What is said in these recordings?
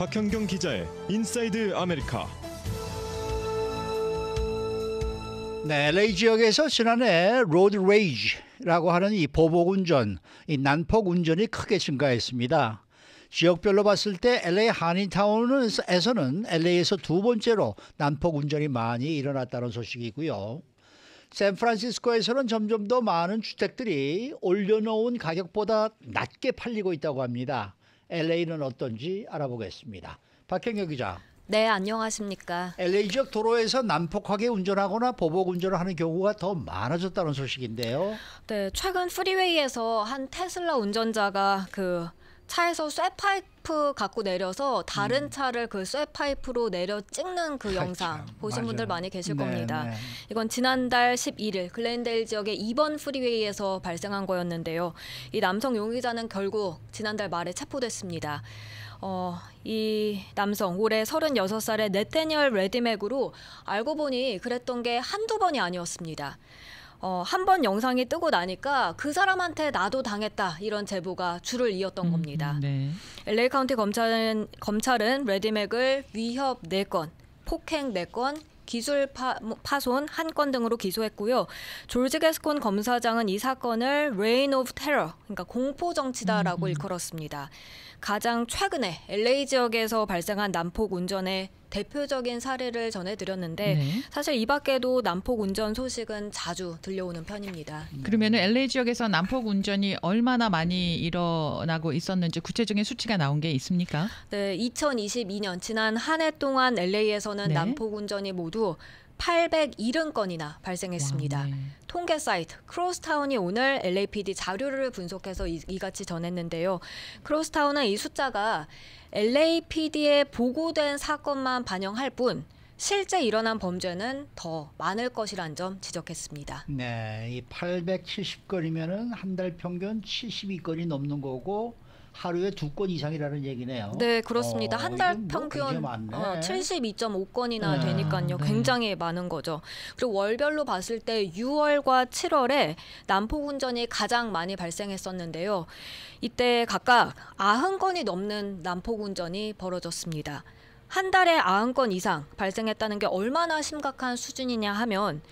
박현경 기자의 Inside America. 네, LA 지역에서 지난해 road rage라고 하는 이 보복 운전, 이 난폭 운전이 크게 증가했습니다. 지역별로 봤을 때 LA 한인타운에서는 LA에서 두 번째로 난폭 운전이 많이 일어났다는 소식이고요. 샌프란시스코에서는 점점 더 많은 주택들이 올려놓은 가격보다 낮게 팔리고 있다고 합니다. LA는 어떤지 알아보겠습니다. 박형혁 기자. 네, 안녕하십니까. LA 지역 도로에서 난폭하게 운전하거나 보복 운전을 하는 경우가 더 많아졌다는 소식인데요. 네, 최근 프리웨이에서 한 테슬라 운전자가 그 차에서 쇠파이프 갖고 내려서 다른 음. 차를 그 쇠파이프로 내려 찍는 그. 영상 보신 맞아요. 분들 많이 계실 네, 겁니다. 네. 이건 지난달 11일 글렌데일 지역의 2번 프리웨이에서 발생한 거였는데요. 이 남성 용의자는 결국 지난달 말에 체포됐습니다. 어, 이 남성 올해 36살의 네테니얼 레디맥으로 알고 보니 그랬던 게 한두 번이 아니었습니다. 어, 한 번 영상이 뜨고 나니까 그 사람한테 나도 당했다 이런 제보가 줄을 이었던 음, 겁니다. 네. LA 카운티 검찰은 검찰은 레디맥을 위협 4건, 폭행 4건, 기물 파, 뭐, 파손 한 건 등으로 기소했고요. 조지 게스콘 검사장은 이 사건을 reign of terror, 그러니까 공포 정치다라고 음, 음. 일컬었습니다. 가장 최근에 LA 지역에서 발생한 난폭 운전의 대표적인 사례를 전해드렸는데 네. 사실 이 밖에도 난폭 운전 소식은 자주 들려오는 편입니다. 그러면 LA 지역에서 난폭 운전이 얼마나 많이 일어나고 있었는지 구체적인 수치가 나온 게 있습니까? 네, 2022년 지난 한 해 동안 LA에서는 네. 난폭 운전이 모두 870건이나 발생했습니다. 와, 네. 통계 사이트 크로스타운이 오늘 LAPD 자료를 분석해서 이, 이같이 전했는데요. 크로스타운은 이 숫자가 LAPD에 보고된 사건만 반영할 뿐 실제 일어난 범죄는 더 많을 것이란 점 지적했습니다. 네, 이 870건이면은 한 달 평균 72건이 넘는 거고 하루에 두 건 이상이라는 얘기네요. 네, 그렇습니다. 어, 한달 뭐 평균 어, 72.5건이나 네. 되니까요. 네. 굉장히 많은 거죠. 그리고 월별로 봤을 때 6월과 7월에 난폭 운전이 가장 많이 발생했었는데요. 이때 각각 90건이 넘는 난폭 운전이 벌어졌습니다. 한 달에 90건 이상 발생했다는 게 얼마나 심각한 수준이냐 하면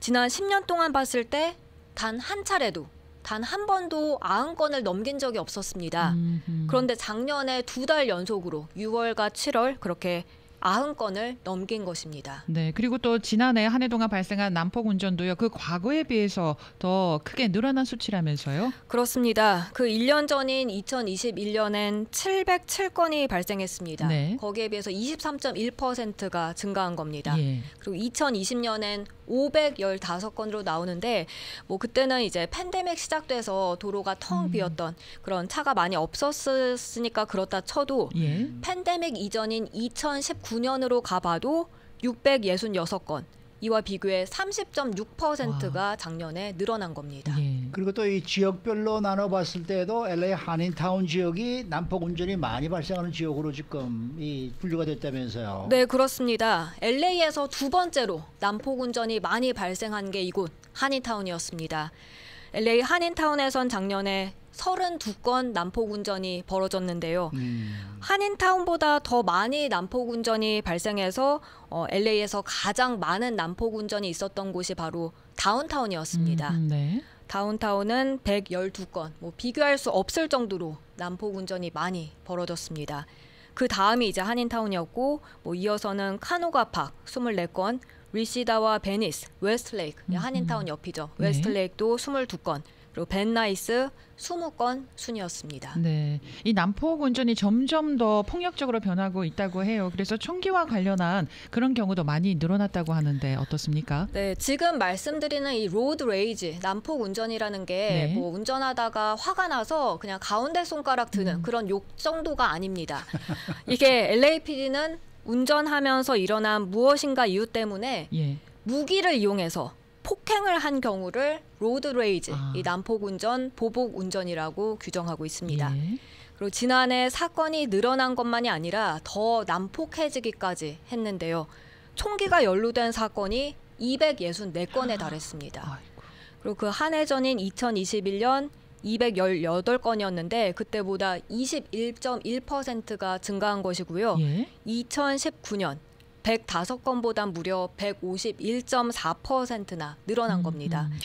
지난 10년 동안 봤을 때 단 한 차례도 단 한 번도 아흔 건을 넘긴 적이 없었습니다. 음흠. 그런데 작년에 두 달 연속으로 6월과 7월 그렇게 아흔 건을 넘긴 것입니다. 네, 그리고 또 지난해 한 해 동안 발생한 난폭 운전도요. 그 과거에 비해서 더 크게 늘어난 수치라면서요? 그렇습니다. 그 1년 전인 2021년엔 707건이 발생했습니다. 네. 거기에 비해서 23.1%가 증가한 겁니다. 예. 그리고 2020년엔 515건으로 나오는데 뭐 그때는 이제 팬데믹 시작돼서 도로가 텅 음. 비었던 그런 차가 많이 없었으니까 그렇다 쳐도 예. 팬데믹 이전인 2019 년으로 가봐도 666건 이와 비교해 30.6%가 작년에 늘어난 겁니다. 예. 그리고 또 이 지역별로 나눠봤을 때도 LA 한인타운 지역이 난폭 운전이 많이 발생하는 지역으로 지금 이 분류가 됐다면서요. 네, 그렇습니다. LA에서 두 번째로 난폭 운전이 많이 발생한 게 이곳 한인타운이었습니다. LA 한인타운에선 작년에 32건 난폭 운전이 벌어졌는데요. 음. 한인타운보다 더 많이 난폭 운전이 발생해서 어, LA에서 가장 많은 난폭 운전이 있었던 곳이 바로 다운타운이었습니다. 음, 네. 다운타운은 112건, 뭐 비교할 수 없을 정도로 난폭 운전이 많이 벌어졌습니다. 그 다음이 이제 한인타운이었고, 뭐 이어서는 카노가팍 24건, 리시다와 베니스, 웨스트레이크, 음, 한인타운 옆이죠. 네. 웨스트레이크도 22건, 그리고 벤 나이스 20건 순이었습니다. 네. 이 난폭 운전이 점점 더 폭력적으로 변하고 있다고 해요. 그래서 총기와 관련한 그런 경우도 많이 늘어났다고 하는데 어떻습니까? 네. 지금 말씀드리는 이 road rage, 난폭 운전이라는 게뭐 네. 운전하다가 화가 나서 그냥 가운데 손가락 드는 음. 그런 욕 정도가 아닙니다. 이게 LAPD는 운전하면서 일어난 무엇인가 이유 때문에 예. 무기를 이용해서 폭행을 한 경우를 road rage, 아. 이 난폭 운전, 보복 운전이라고 규정하고 있습니다. 예. 그리고 지난해 사건이 늘어난 것만이 아니라 더 난폭해지기까지 했는데요. 총기가 연루된 사건이 264건에 달했습니다. 그리고 그 한 해 전인 2021년 218건이었는데 그때보다 21.1%가 증가한 것이고요. 예. 2019년 105건보다 무려 151.4%나 늘어난 겁니다. 음.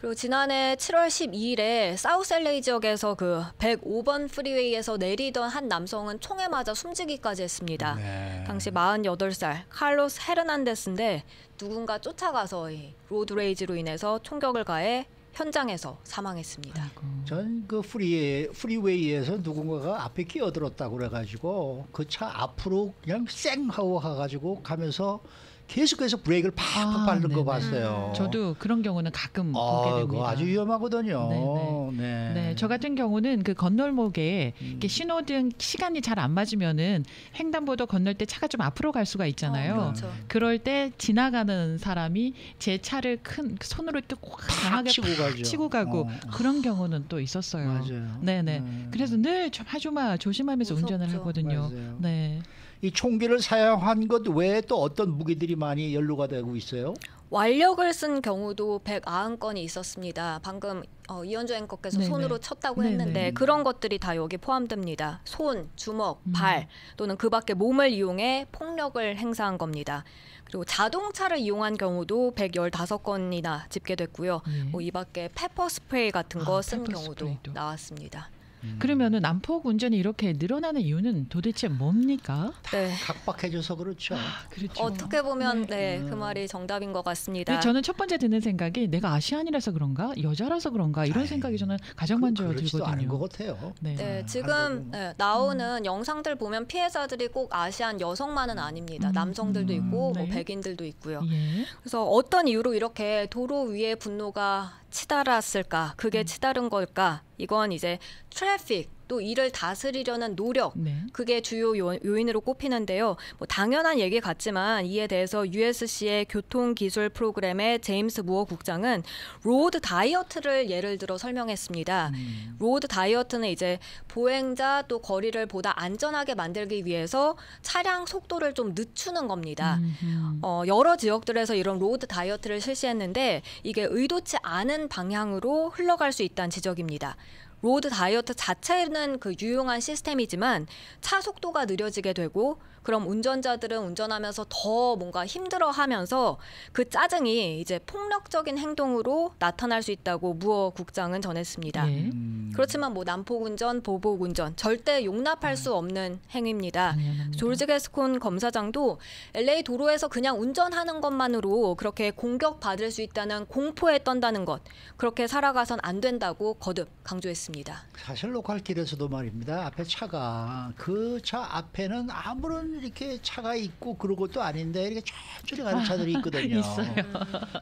그리고 지난해 7월 12일에 사우스 LA 지역에서 그 105번 프리웨이에서 내리던 한 남성은 총에 맞아 숨지기까지 했습니다. 네. 당시 48살 칼로스 헤르난데스인데 누군가 쫓아가서 이 road rage로 인해서 총격을 가해 현장에서 사망했습니다. 아이고. 전그 free freeway에서 누군가가 앞에 끼어들었다고 그래가지고 그 차 앞으로 그냥 쌩 하고 가가지고 가면서 계속해서 브레이크를 팍팍 아, 밟는 거 네네. 봤어요. 저도 그런 경우는 가끔 보게 아, 됩니다. 그거 아주 위험하거든요. 네, 네, 저 같은 경우는 그 건널목에 음. 신호등 시간이 잘 안 맞으면은 횡단보도 건널 때 차가 좀 앞으로 갈 수가 있잖아요. 어, 그렇죠. 그럴 때 지나가는 사람이 제 차를 큰 손으로 이렇게 꽉 강하게 치고 팍 가죠. 치고 가고 어. 그런 경우는 또 있었어요. 맞아요. 네네. 음. 그래서 늘좀 하주마 조심하면서 무섭죠. 운전을 하거든요. 맞아요. 네. 이 총기를 사용한 것 외에 또 어떤 무기들이 많이 연루가 되고 있어요? 완력을 쓴 경우도 190건이 있었습니다. 방금 어, 이현주 앵커께서 네네. 손으로 쳤다고 네네. 했는데 그런 것들이 다 여기 포함됩니다. 손, 주먹, 음. 발 또는 그 밖에 몸을 이용해 폭력을 행사한 겁니다. 그리고 자동차를 이용한 경우도 115건이나 집계됐고요. 예. 뭐이 밖에 페퍼 스프레이 같은 아, 거쓴 페퍼 경우도 스프레이도. 나왔습니다. 그러면은 난폭 운전이 이렇게 늘어나는 이유는 도대체 뭡니까? 네. 각박해져서 그렇죠. 그렇죠. 어떻게 보면 네, 음. 그 말이 정답인 것 같습니다. 저는 첫 번째 드는 생각이 내가 아시안이라서 그런가 여자라서 그런가 이런 아이, 생각이 저는 가장 먼저 그, 그렇지도 않은 들거든요. 것 같아요. 네. 네, 음, 지금 한국은. 네, 나오는 영상들 보면 피해자들이 꼭 아시안 여성만은 아닙니다. 음, 남성들도 있고 음, 뭐 네. 백인들도 있고요. 예. 그래서 어떤 이유로 이렇게 도로 위에 분노가 치달았을까? 음. 그게 치달은 걸까? 이건 이제 트래픽 또 이를 다스리려는 노력 네. 그게 주요 요, 요인으로 꼽히는데요. 뭐 당연한 얘기 같지만 이에 대해서 USC의 교통기술 프로그램의 제임스 무어 국장은 road diet를 예를 들어 설명했습니다. 음. road diet는 이제 보행자 또 거리를 보다 안전하게 만들기 위해서 차량 속도를 좀 늦추는 겁니다. 음흠. 어, 여러 지역들에서 이런 road diet를 실시했는데 이게 의도치 않은 방향으로 흘러갈 수 있다는 지적입니다. road diet 자체는 그 유용한 시스템이지만 차 속도가 느려지게 되고 그럼 운전자들은 운전하면서 더 뭔가 힘들어하면서 그 짜증이 이제 폭력적인 행동으로 나타날 수 있다고 무어 국장은 전했습니다. 예. 음. 그렇지만 뭐 난폭 운전, 보복 운전 절대 용납할 수 없는 행위입니다. 당연합니다. 조르지 게스콘 검사장도 LA 도로에서 그냥 운전하는 것만으로 그렇게 공격 받을 수 있다는 공포에 떤다는 것 그렇게 살아가선 안 된다고 거듭 강조했습니다. 사실 로컬 길에서도 말입니다. 앞에 차가 그 차 앞에는 아무런 이렇게 차가 있고 그런 것도 아닌데 이렇게 천천히 가는 차들이 있거든요. 있어요.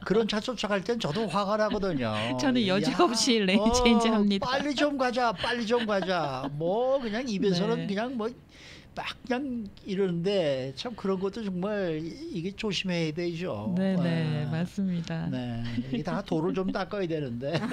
그런 차 쫓아갈 땐 저도 화가 나거든요. 저는 여지없이 lane 어, change 합니다. 빨리 좀 가자, 빨리 좀 가자. 뭐 그냥 입에서는 네. 그냥 뭐. 막 그냥 이러는데 참 그런 것도 정말 이게 조심해야 되죠. 네네 아. 맞습니다. 네, 이게 다 도를 좀 닦아야 되는데.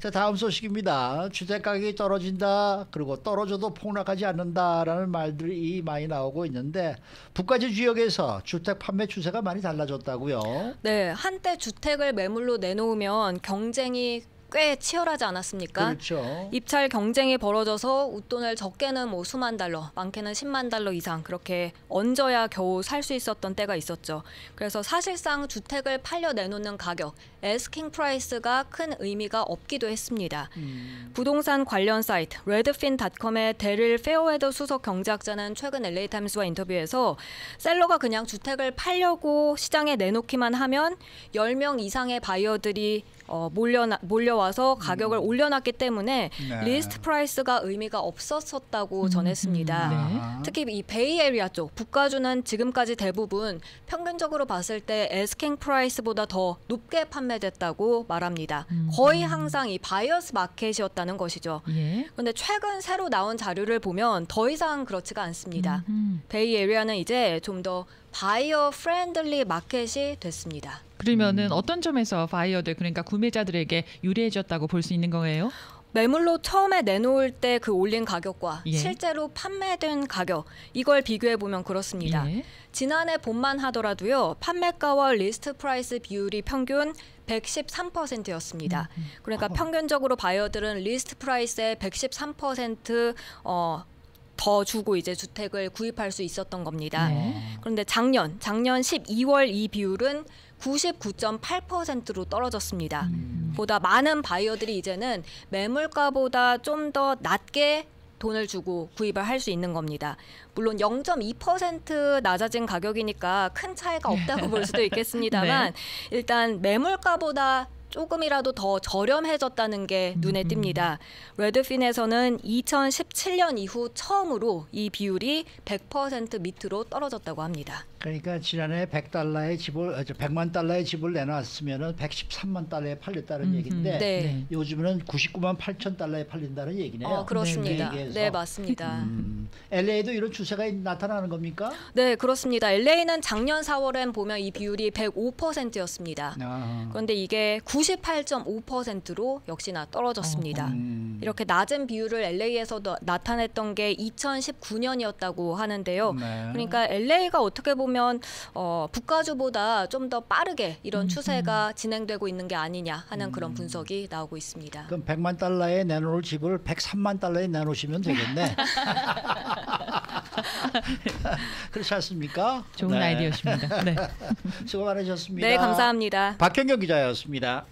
자, 다음 소식입니다. 주택 가격이 떨어진다. 그리고 떨어져도 폭락하지 않는다라는 말들이 많이 나오고 있는데 북가주 지역에서 주택 판매 추세가 많이 달라졌다고요. 네, 한때 주택을 매물로 내놓으면 경쟁이 꽤 치열하지 않았습니까? 그렇죠. 입찰 경쟁이 벌어져서 웃돈을 적게는 뭐 수만 달러, 많게는 10만 달러 이상 그렇게 얹어야 겨우 살 수 있었던 때가 있었죠. 그래서 사실상 주택을 팔려 내놓는 가격, asking price가 큰 의미가 없기도 했습니다. 음, 부동산 관련 사이트 레드핀닷컴의 데릴 페어헤드 수석 경제학자는 최근 LA 타임스와 인터뷰에서 seller가 그냥 주택을 팔려고 시장에 내놓기만 하면 10명 이상의 바이어들이 어, 몰려 몰려와서 가격을 올려놨기 때문에 네. list price가 의미가 없었었다고 전했습니다. 네. 아하. 특히 이 Bay Area 쪽 북가주는 지금까지 대부분 평균적으로 봤을 때 asking price보다 더 높게 판매됐다고 말합니다. 음. 거의 항상 이 buyer's market이었다는 것이죠. 예. 그런데 최근 새로 나온 자료를 보면 더 이상 그렇지가 않습니다. 음. Bay Area는 이제 좀 더 buyer friendly market이 됐습니다. 그러면은 음. 어떤 점에서 바이어들 그러니까 구매자들에게 유리해졌다고 볼 수 있는 거예요? 매물로 처음에 내놓을 때 그 올린 가격과 예. 실제로 판매된 가격 이걸 비교해 보면 그렇습니다. 예. 지난해 봄만 하더라도요 판매가와 list price 비율이 평균 113%였습니다. 그러니까 평균적으로 바이어들은 list price의 113% 어, 더 주고 이제 주택을 구입할 수 있었던 겁니다. 네. 그런데 작년 작년 12월 이 비율은 99.8%로 떨어졌습니다. 음. 보다 많은 바이어들이 이제는 매물가보다 좀 더 낮게 돈을 주고 구입을 할 수 있는 겁니다. 물론 0.2% 낮아진 가격이니까 큰 차이가 없다고 볼 수도 있겠습니다만 일단 매물가보다 조금이라도 더 저렴해졌다는 게 눈에 띕니다. 레드핀에서는 2017년 이후 처음으로 이 비율이 100% 밑으로 떨어졌다고 합니다. 그러니까 지난해 100달러의 집을 어, 저 100만 달러의 집을 내놨으면은 113만 달러에 팔렸다는. 얘기인데 네. 요즘은 99만 8천 달러에 팔린다는 얘기네요. 어, 그렇습니다. 얘기에서. 네, 맞습니다. 음, LA도 이런 추세가 나타나는 겁니까? 네, 그렇습니다. LA는 작년 4월엔 보면 이 비율이 105%였습니다. 아, 그런데 이게 98.5%로 역시나 떨어졌습니다. 음, 이렇게 낮은 비율을 LA에서 나타냈던 게 2019년이었다고 하는데요. 네. 그러니까 LA가 어떻게 보면 어, 북가주보다 좀 더 빠르게 이런 추세가 진행되고 있는 게 아니냐 하는 그런 분석이 나오고 있습니다. 그럼 100만 달러에 내놓을 집을 103만 달러에 내놓으시면 되겠네. 그렇지 않습니까? 좋은 네. 아이디어십니다. 네. 수고 많으셨습니다. 네, 감사합니다. 박현경 기자였습니다.